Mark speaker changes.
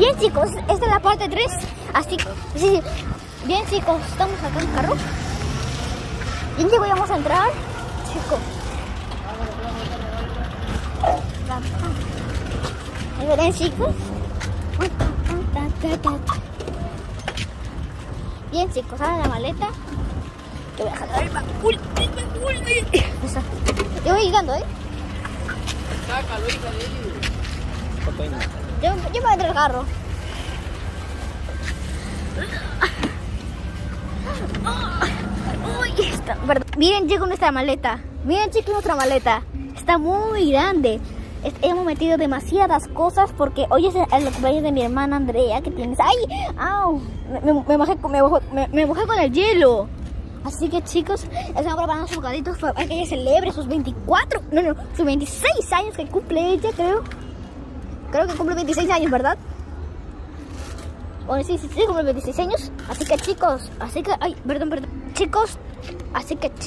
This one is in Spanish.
Speaker 1: Bien chicos, esta es la parte 3. Así que, sí. Bien chicos, estamos acá en el carro. Bien chicos, ya vamos a entrar. Chicos. Ahí ven chicos. Bien chicos, ahora la maleta. Que voy a jalar el baúl. el baúl. Eso. Yo voy llegando, ¿eh?
Speaker 2: Sácalo, hija de
Speaker 1: Yo, yo voy a carro. Uy, está, perdón. Miren, llegó nuestra maleta. Miren, chicos, nuestra maleta. Está muy grande. Hemos metido demasiadas cosas porque hoy es el, cumpleaños de mi hermana Andrea que tienes. ¡Ay! ¡Au! Me- me mojé con el hielo. Así que chicos, estamos preparando sus bocaditos para que ella celebre sus 24, no, no, sus 26 años que cumple ella, creo. Creo que cumple 26 años, ¿verdad? Bueno, sí, sí, sí, cumple 26 años. Así que chicos, así que, ay, perdón, perdón. Chicos, así que chicos.